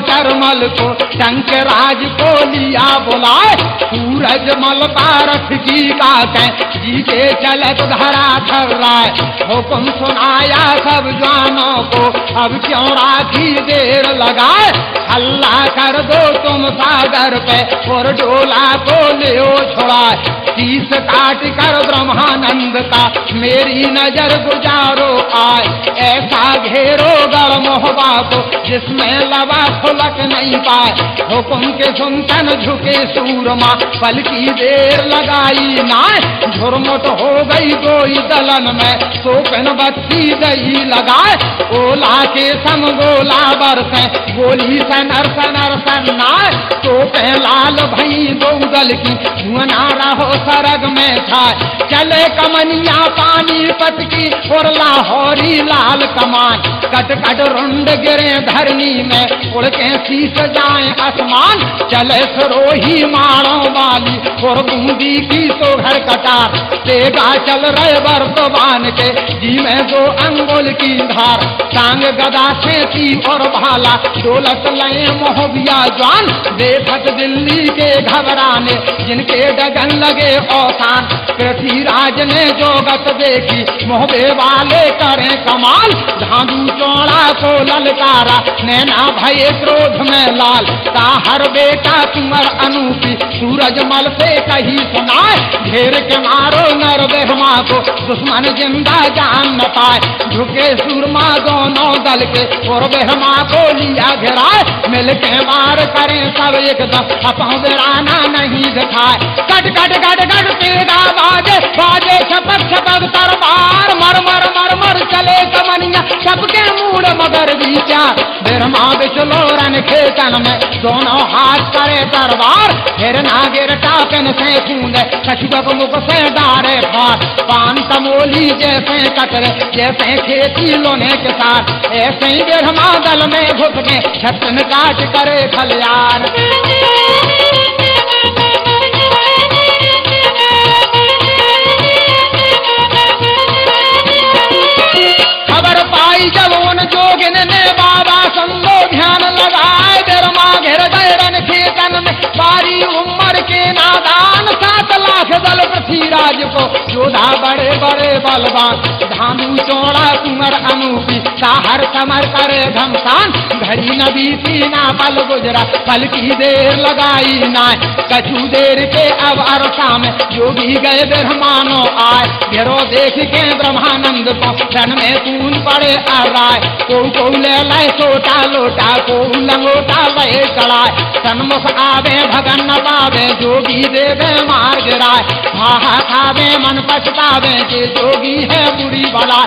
डॉटर को टंक राज को लिया बुलाए। सूरज मल पारथ जी का कह जी के चलत धरा धर राय हुक्म सुनाया सब जानों को, अब क्यों राखी देर लगाए? अल्लाह कर दो तुम सागर पे, और डोला को ले छोड़ाए। तीस काट कर ब्रह्मानंद का मेरी नज़र गुजारो आए। ऐसा घेरो गढ़ मोहबा को, जिसमें लबा खुलक नहीं पाए। हुक्म के सुनतन झुके सूरमा पल की देर लगाई नाय। झुरमुट हो गई कोई दलन में, सोपन बत्ती गई लगाए। ओला के सम गोला बरसे, गोली सनर सनर सन्नाए तो लाल भई दो दल की, धुआँ रहो सरग में छाए। चले कमनिया पानी पत की और लाहौरी लाल कमान कट कट रुंड गिरे धरनी में, उड़ के शीस जाए आसमान, चले सरोही मारो वाली, और बूंदी की तो घर कटार। तेगा चल रहे बर्तबान के, जी में दो अंगुल की धार। टांग गदा सेती और भाला, दौलत लय मोहबिया जान देखत दिल्ली के घबराने, जिनके डगन लगे औसान। पृथ्वीराज ने जो जोगत देखी, मोहबे वाले करें कमाल। धांधू चौड़ा को ललकारा, नैना भये क्रोध में लाल। ताहर बेटा तुमर अनूपी। सूरज मल से कही सुनाए। घेर के मारो नर बेहमा को। दुश्मन ज़िंदा जान न पाए। झुके सुरमा दोनों दल के। और बेहमा को लिया घेराए। मिल के मार करें सब एकदम अपा बेराना नहीं दिखाए। कट कट कट कट तेरा बाजे। बाजे छपक छपक तरबार मर मर मर मर, चले कमनिया। सबके मूड मगर विचार। बेरमा बिचलो रन खेतन में। दोनों हाथ करे दरबार, फिर नागिर टाकन से कूदे कछुक मुख से डारे फार पान तमोली जैसे कटरे, जैसे खेती लोने के साथ ऐसे ही बेरमा दल में घुस के छतन काट करे खलियार। पाई जब उन जोगिन ने बाबा संगो ध्यान खेतन दल पृथ्वीराज को। योधा बड़े बड़े बलवान। धानु चौड़ा कुमर अनूपी। साहर समर करे, घमसान। घड़ी नबी तीना पल गुजरा पल की देर लगाई नाय। कछु देर के अब अरसा में योगी गए ब्रह्मानो आए घेरो देख के ब्रह्मानंद को क्षण में तून पड़े आराय को ले ले सोटा लोटा को लंगोटा लय चढ़ाए। सन्मुख आवे, भगन न पावे जोगी देवे मार गिराए खावे, मन पछतावे के जोगी है बुरी बला।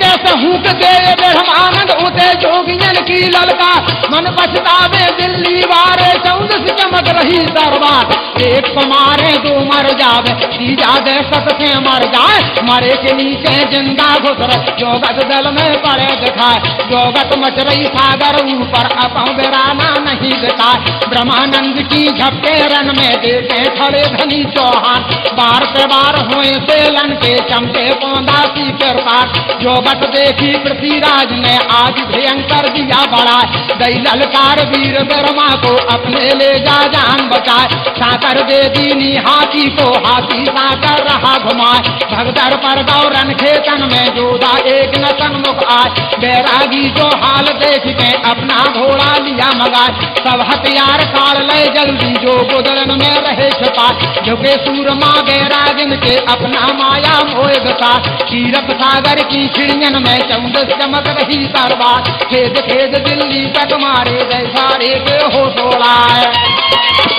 से हुक दे, ब्रह्मानंद उते जोगियन की ललका। मन पछतावे, दिल्ली वारे चौदस चमक रही दरबार। एक को मारे दो मर जावे तीजा दे सत से मर जाए। मरे के नीचे ज़िंदा घुसर, जोगत दल में पड़े दिखाए। जोगत मच रही सागर, ऊपर अपा बेराना नहीं दिखाए। ब्रह्मानंद की झपके रन में देखे खड़े धनी चौहान। बार पे बार हुए सेलन के चमके पौधा सी कर पार जोगत देखी पृथ्वीराज ने आज भयंकर दिया बड़ा। दई ललकार वीर ब्रह्मा को अपने ले जा जान बचाए साकर दे दीनी हाथी को हाथी साकर रहा घुमाए। भगदड़ पर गौरन खेतन में जोधा एक न सन्मुख आए। बैरागी जो हाल देख के अपना घोड़ा लिया मगाए। सब हथियार काल ले जल्दी जो गोदरन में रहे छपा। झुके सूरमा बैरागिन के अपना माया मोए बता तीरथ सागर की चिड़ियन में चौदस चमक रही तरबार खेद खेद दिल्ली तक मारे गए सारे के हो सोलाए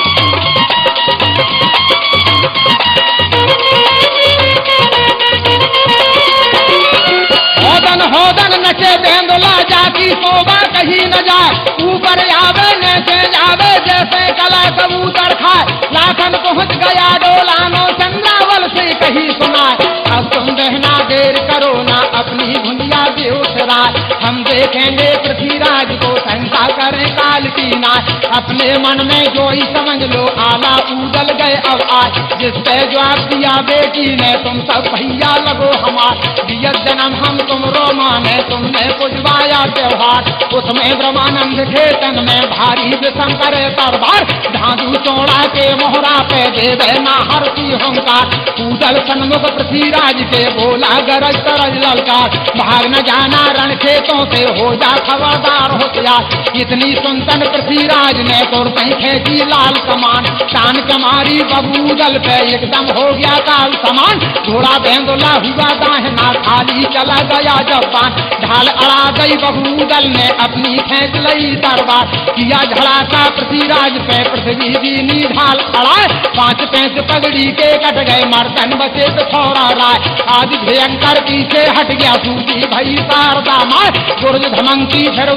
होदन होदन नचे बेंदला जाती शोभा कहीं न जाए। ऊपर आवे नैसे जावे, जैसे कला कबूतर खाए। लाखन पहुँच गया डोलानो चंदावल से कहीं सुनाए। अब तुम बहना देर करो ना, अपनी भुनिया बेहोश राय। हम देखेंगे पृथ्वीराज को शंका करें काल की नाय अपने मन में जो ही समझ लो, आला उदल गए अब आज। जिस पे जवाब दिया बेटी ने, तुम सब भैया लगो हमार। दियत जन्म हम तुम रो माने तुमने पुजवाया त्योहार। उसमें ब्रह्मानंद खेतन में भारी विषम करे तरबार धांधू चौड़ा के मोहरा पे देवे ना हरती होंकार। पूजल सन्मुख पृथ्वीराज के बोला गरज तरज ललकार। भाग न जाना रण खेतों से, हो जा खबरदार होशियार। इतनी सुनतन पृथ्वीराज ने तुरते खेची लाल कमान। शान कमारी बबूदल पे एकदम हो गया काल समान। घोड़ा बेंदुला हुआ दाहना खाली चला गया जबान ढाल अड़ा गई बबूदल ने अपनी खेच लई दरबार। किया झड़ाका पृथ्वीराज पे पृथ्वी दीनी ढाल अड़ाए पाँच पैंच पगड़ी के कट गए मर्दन बचे तो थोड़ा राय। आज भयंकर पीछे हट गया सूची भई शारदा मार। गुर्ज धमंकी फिर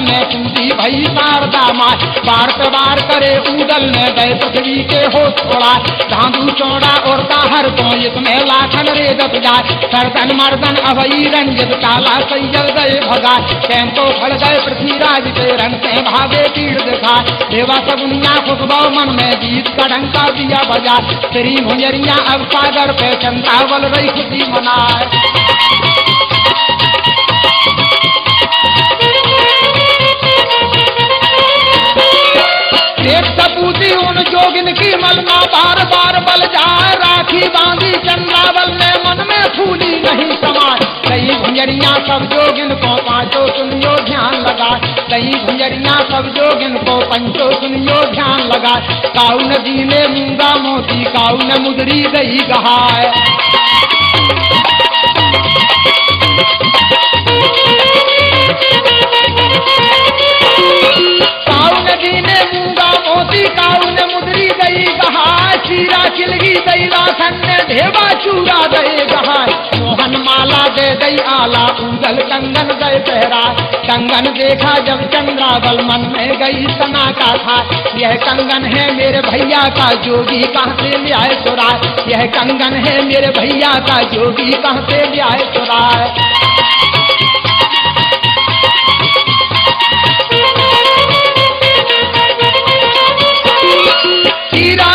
ने टूटी भई शारदा माय बार पे बार करे उदल ने गए पृथ्वी के हो छोड़ा धांधू, चौड़ा और ताहर को इसमें लाखन रे दत जाए। सरदन, मर्दन अभई रंजित काला सैयल गए भगा कैंपो फल गए पृथ्वीराज के रंग से भागे पीड़ दिखा देवा सगुनिया खुशबो मन में गीत का डंका दिया बजा श्री मुंजरिया अब सागर पे चंदावल रही खुशी मनाए। एक सपूती उन जोगिन की मलना बार बार बल जाए। राखी बांधी चंद्रावल में मन में फूली नहीं समाज। कई भुंजरिया सब जोगिन को पाँचों सुनियो ध्यान लगा कई भुंजरिया सब जोगिन को पंचो सुनियो ध्यान लगा काउ ने मूँगा मोती काउ न मुदरी गई गहाय काऊ मोती काऊ ने मुदरी गई कहा चीरा चिलगी ने ढेबा चूरा कहा मोहन माला दे दई आला कंगन पहरा कंगन देखा जब चंद्रावल मन में गई सना का था। यह कंगन है मेरे भैया का, जोगी कहाँ से आए चुरा यह कंगन है मेरे भैया का, जोगी कहाँ से ले आए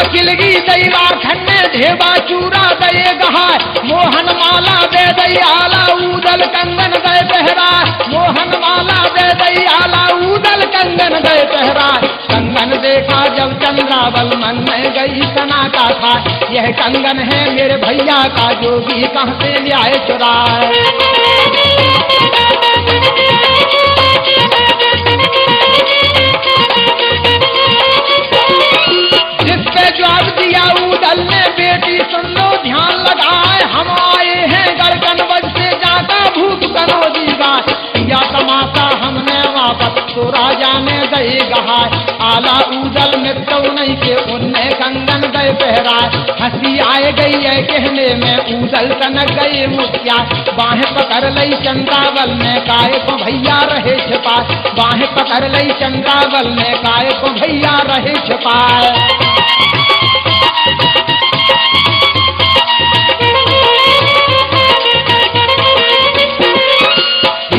किलगी दैरा खन्ने ढेबा, चूरा दये गहाय। मोहन माला दे दई आला उदल कंगन गए पहरा मोहन माला दे दई आला उदल कंगन गए पहरा कंगन देखा जब चंद्रावल मन में गई सना का था यह कंगन है मेरे भैया का जोगी कहाँ से ले आए चुराए। जवाब दिया उदल बेटी सुन लो, ध्यान लगाए। हम आए हैं गड़कन बज से जाता भूख करो दीगा या तमाशा हमने वापस तो राजा ने गए गहाय। आला उदल में तो नहीं के उनने कंगन गए पहराए हँसी आए गई है कहने में उदल तनक गए मुखिया। बाहें पकड़ लई चंद्रावल ने काय को भैया रहे छिपाए बाहें पकड़ लई चंद्रावल ने काय को भैया रहे छिपाए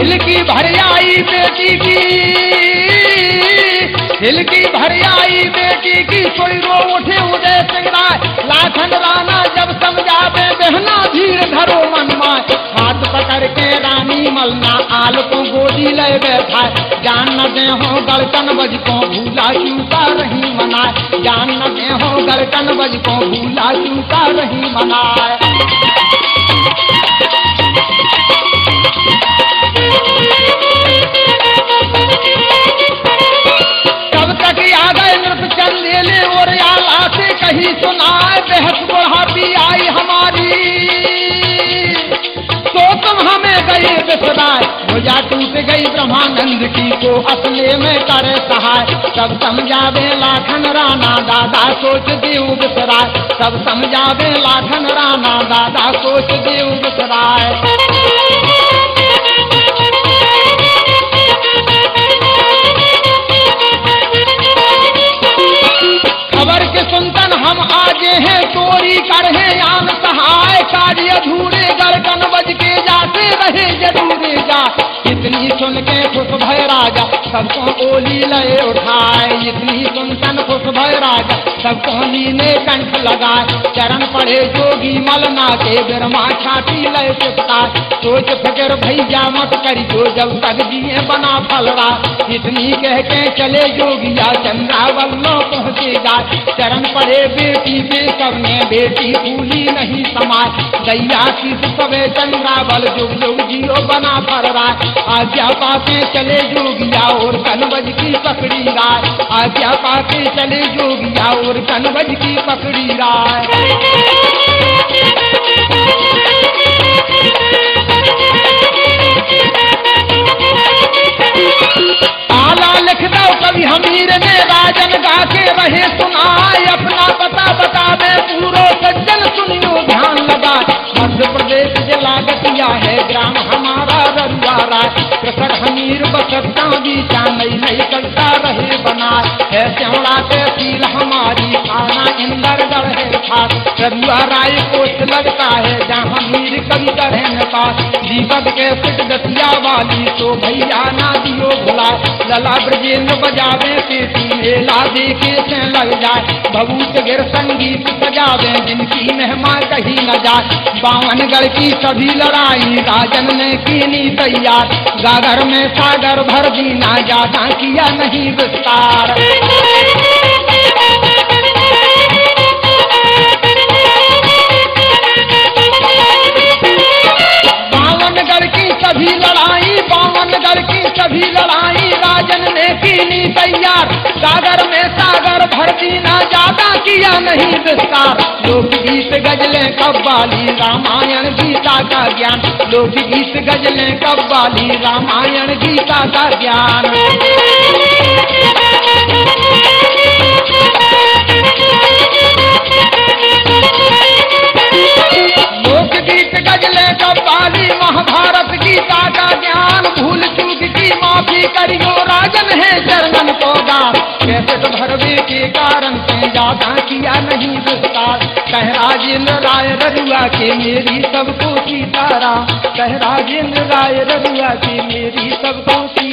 हिल की भरियाई बेटी की। हिल की भरियाई बेटी की कोई रो उठे उदय सिंगराय लाखन राणा जब समझावे बहना धीर धरो मन माय। हाथ पकड़ के रानी मलना आल को गोदी ले बैठा जान न दे हो गड़कन बज को भूला चूका रही मनाए। जान न दे हो गड़कन बज को भूला चूका रही मनाए। चंदेले और आला से कहीं सुनाए बेहस बुढ़ापी आई हमारी। तो तुम हमें गए बिसराए भुजा टूट गई ब्रह्मानंद की को असले में करे सहाय। सब समझावे लाखन राना दादा सोच देव बिसराए सब समझावे लाखन राना दादा सोच देव बिसराए Thank you. खबर के सुनतन हम आजे हैं, चोरी कर आन सहाय कार्य अधूरे गड़कन बज के जाते रहे जरूरे जा। इतनी सुन के खुश भय राजा, सबको ओली लय उठाए। इतनी सुनतन खुश भय राजा, सबको नीने कंठ लगाए। चरण पड़े जोगी मलना के बिरमा छाती लय चिपटा सोच फ़िक्र भैया मत करी जो जब तक जिए बना फल रहा इतनी कह के चले जोगिया चंद्रावल लो पहुँचेगा चरण पड़े बेटी बेसब में बेटी भूली नहीं समाज। गैया की सबे चंद्रावल जुग जुग जियो बना पड़ रहा आज्ञा पाते चले जोगिया और कनबज की पकड़ी राय। आज्ञा पाते चले जोगिया और कनबज की पकड़ी राय। है श्यावड़ा तहसील हमारी खाना इंदर गढ़ है खास। रजुआ राय कोट लगता है, जहाँ पास दीपक के सिट दतिया वाली तो भैया ना दियो भुला। लला ब्रजेंद्र बजावे पेटी मेला देखे से लग जाए। भभूत गिर संगीत सजावे, जिनकी मेहमा कहीं न जाए। बावनगढ़ की सभी लड़ाई, राजन ने कीनी तैयार। गागर में सागर भर दी ना ज़्यादा किया नहीं विस्तार। सभी लड़ाई बावनगढ़ की सभी लड़ाई, राजन ने कीनी तैयार। सागर में सागर भर दीना ज़्यादा किया नहीं विस्तार। लोकगीत गजलें कव्वाली, रामायण गीता का ज्ञान। लोकगीत गजलें कव्वाली, रामायण गीता का ज्ञान। लोकगीत गजले कव्वाली, महाभारत गीता का ज्ञान, भूल चूक की माफ़ी करियो। राजन है चरणन को दास। कैसे तो भरवे के कारण से ज़्यादा किया नहीं विस्तार कह राजेंद्र राय ररुआ के मेरी सबको सीतारा कह राजेंद्र राय ररुआ के मेरी सबको सीतारा